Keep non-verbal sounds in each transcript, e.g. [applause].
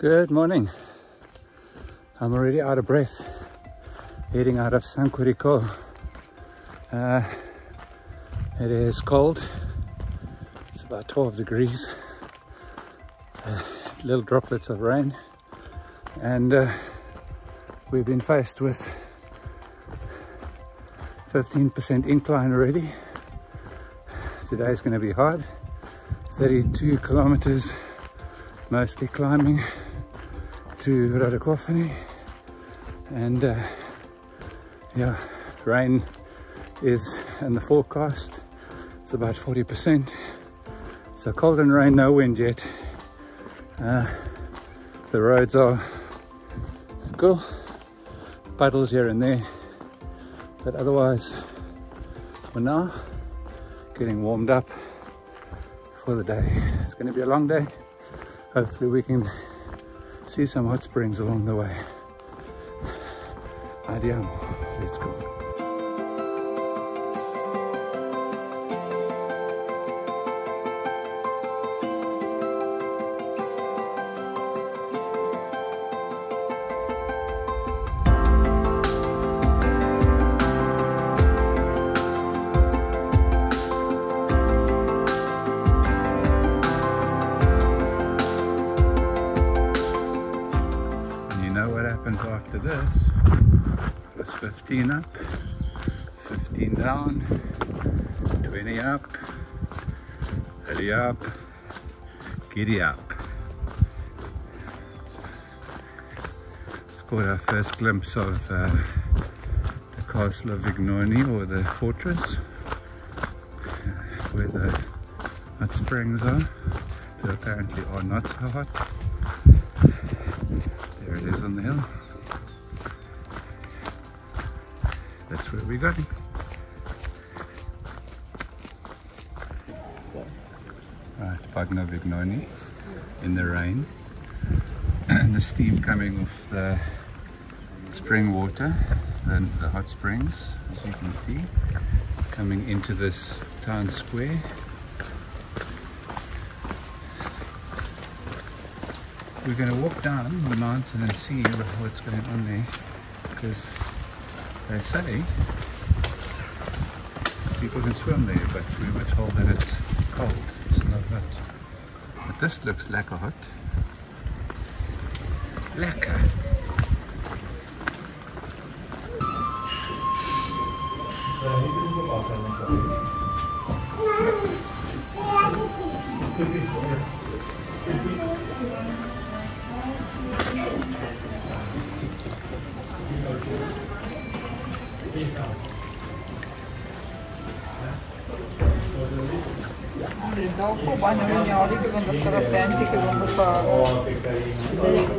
Good morning. I'm already out of breath, heading out of San Quirico. Uh, it is cold. It's about 12 degrees. Uh, little droplets of rain. And uh, we've been faced with 15% incline already. Today's going to be hard. 32 kilometers, mostly climbing to Radicofani and uh, yeah rain is in the forecast. It's about 40 percent. So cold and rain no wind yet. Uh, the roads are cool. Puddles here and there. But otherwise for now getting warmed up for the day. It's going to be a long day. Hopefully we can see some hot springs along the way. Andiamo, let's go. After this. Plus 15 up 15 down 20 up 30 up giddy up. It's got our first glimpse of uh, the castle of Vignoni or the fortress where the hot springs are. That apparently are not so hot. There it is on the hill. Where we're going. Right, Bagno Vignoni in the rain. and [clears throat] the steam coming off the spring water, then the hot springs, as you can see, coming into this town square. we're going to walk down the mountain and see what's going on there because they say people can swim there but we were told that it's cold it's not hot. But this looks like a hot. Lekker [laughs] E dopo bagno mignoli che vanno stare attenti che vanno a fare. Oh, che carino.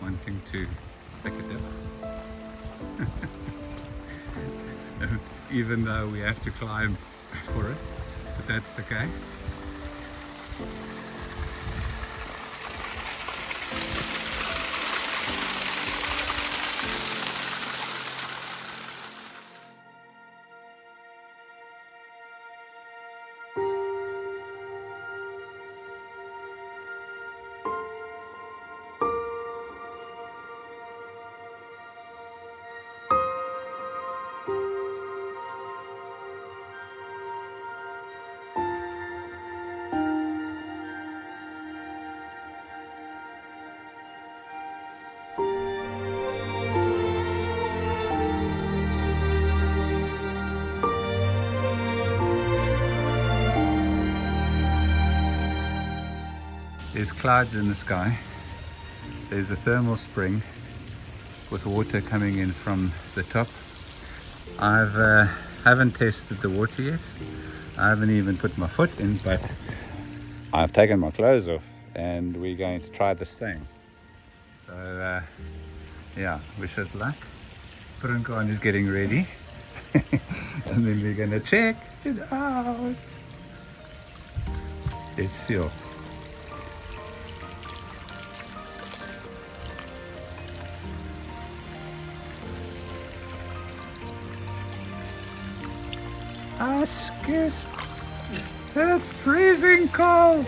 Wanting to take a dip. [laughs] Even though we have to climb for it, but that's okay. There's clouds in the sky. There's a thermal spring with water coming in from the top. I've uh, Haven't tested the water yet. I haven't even put my foot in, but I've taken my clothes off and we're going to try this thing. So, uh, yeah, wish us luck. Brunkan is getting ready. [laughs] and then we're to check it out. Let's feel. Excuse It's freezing cold.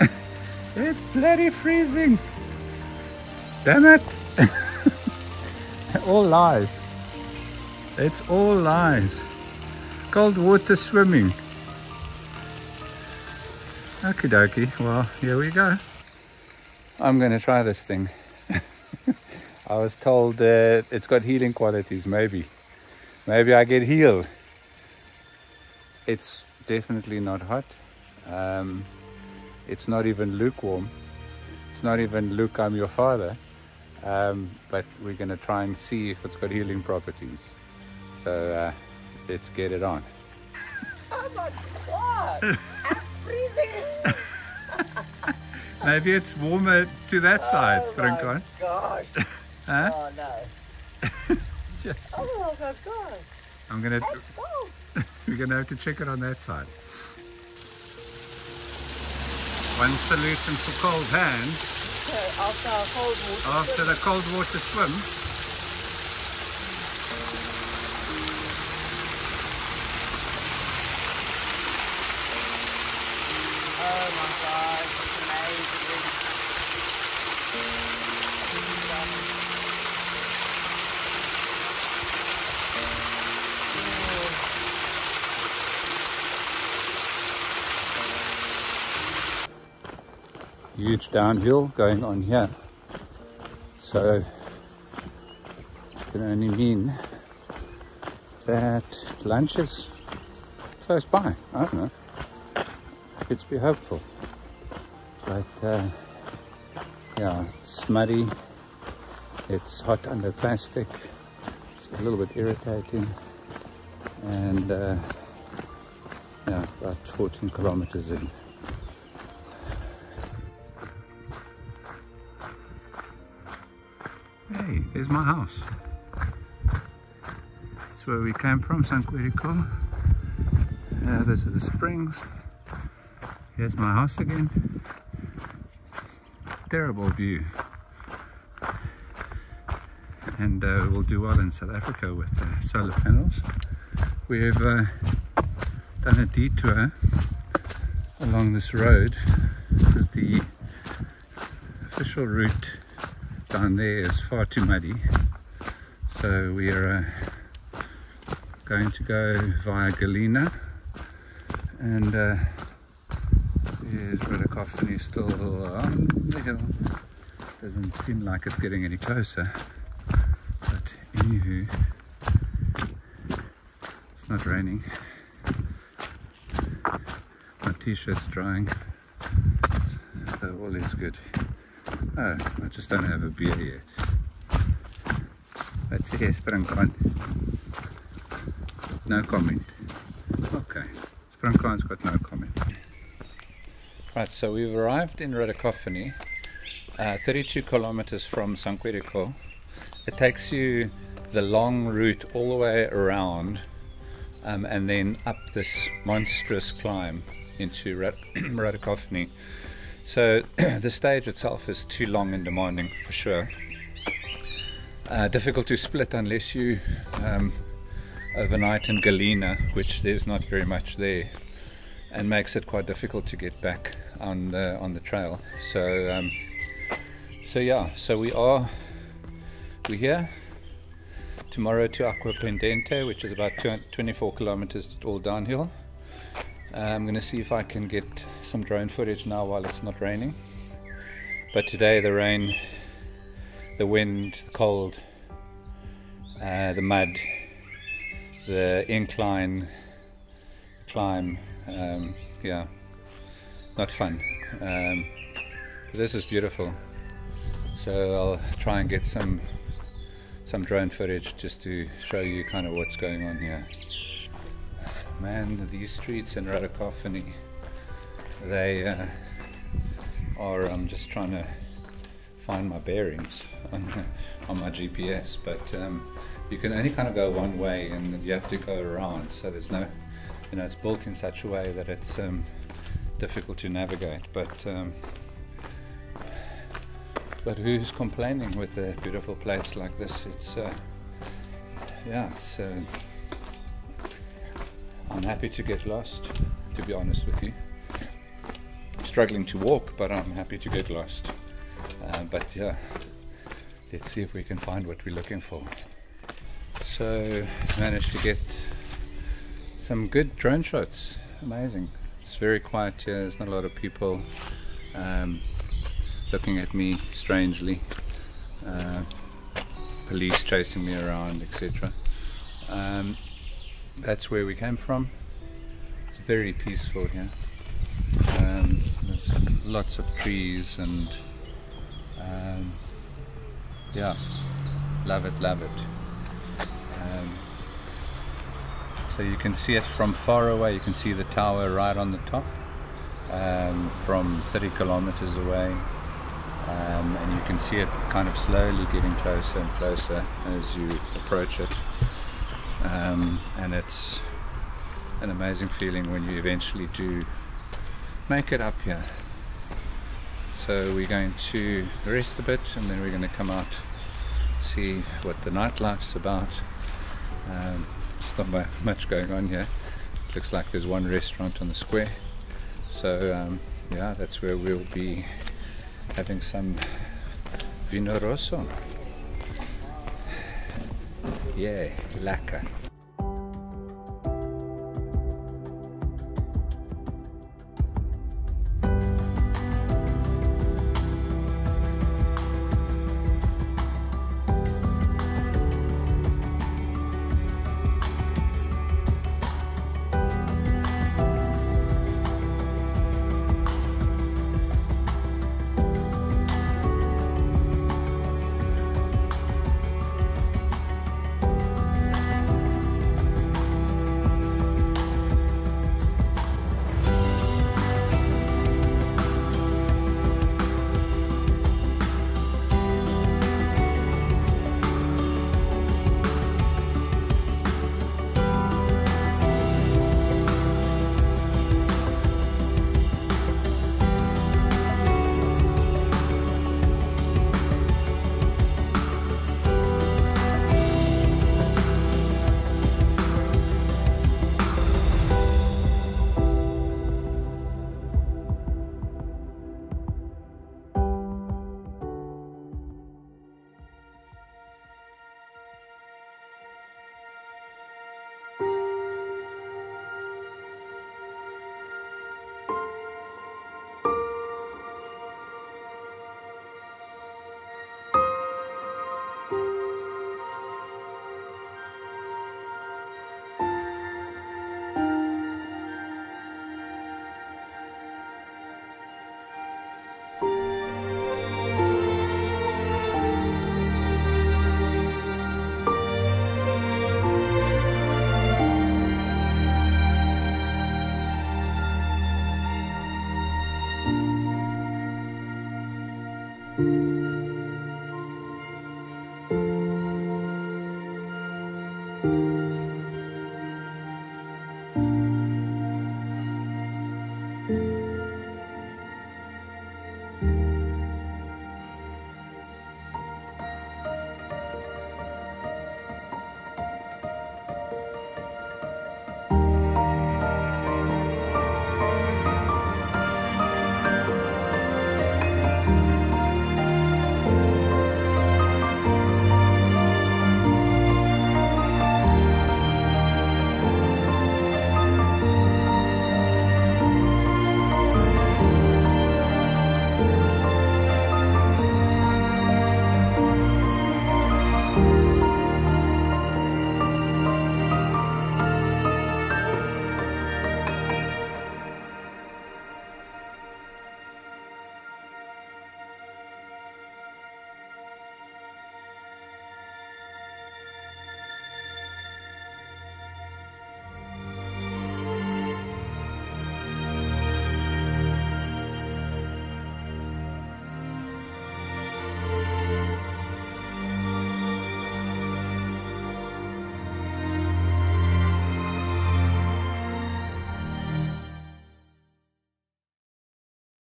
[laughs] it's bloody freezing. Damn it. [laughs] all lies. It's all lies. Cold water swimming. Okie dokie. Well, here we go. I'm going to try this thing. [laughs] I was told that it's got healing qualities, maybe. Maybe I get healed. It's definitely not hot. Um, it's not even lukewarm. It's not even Luke, I'm your father. Um, but we're going to try and see if it's got healing properties. So uh, let's get it on. Oh my god! I'm freezing! [laughs] Maybe it's warmer to that side, oh Franco. my gosh! [laughs] Huh? Oh no! [laughs] Just, Oh my god! I'm gonna. Let's We're gonna have to check it on that side. One solution for cold hands after our cold water. after the cold water swim. Huge downhill going on here. So it can only mean that lunch is close by. I don't know. Let's be hopeful. But uh, yeah, it's muddy. It's hot under plastic. It's a little bit irritating. And uh, yeah, about 14 kilometers in. Hey, there's my house. That's where we came from, San Quirico. Uh, those are the springs. Here's my house again. Terrible view. And uh, we'll do well in South Africa with uh, solar panels. We've uh, done a detour along this road because the official route down there is far too muddy. So we are uh, going to go via Gallina and uh, there's Radicofani still on the hill. Doesn't seem like it's getting any closer. But anywho, it's not raining. My t-shirt's drying. So all is good. Oh, I just don't have a beer yet. Let's see here, Springkhan. No comment. Okay, Springkhan's got no comment. Right, so we've arrived in Radicofani, uh, 32 kilometers from San Quirico. It takes you the long route all the way around um, and then up this monstrous climb into Rad-. [clears throat] So [clears throat] the stage itself is too long and demanding for sure. Uh, difficult to split unless you um, overnight in Gallina, which there's not very much there, and makes it quite difficult to get back on the on the trail. So um, so yeah, so we are we're here tomorrow to Acquapendente, which is about 24 kilometers all downhill. I'm going to see if I can get some drone footage now while it's not raining. But today the rain, the wind, the cold, uh, the mud, the incline, climb, um, yeah, not fun. Um, this is beautiful. So I'll try and get some some drone footage just to show you kind of what's going on here. Man, these streets in Radicofani, they uh, are, I'm just trying to find my bearings on, [laughs] on my GPS, but um, you can only kind of go one way and you have to go around, so there's no, you know, it's built in such a way that it's um, difficult to navigate, but um, but who's complaining with a beautiful place like this? It's uh, yeah, it's. Uh, I'm happy to get lost, to be honest with you. I'm struggling to walk, but I'm happy to get lost. Uh, but yeah, let's see if we can find what we're looking for. So, managed to get some good drone shots. Amazing. It's very quiet here. There's not a lot of people. Um, looking at me strangely, uh, police chasing me around, etc. Um, that's where we came from. It's very peaceful here. Um, there's lots of trees and um, yeah, love it, love it. Um, so you can see it from far away. You can see the tower right on the top um, from 30 kilometers away um, and you can see it kind of slowly getting closer and closer as you approach it um, and it's an amazing feeling when you eventually do make it up here. So we're going to rest a bit and then we're going to come out see what the nightlife's about. Um, not much going on here. It looks like there's one restaurant on the square. So um, yeah that's where we'll be having some vino rosso. Yeah, lekker.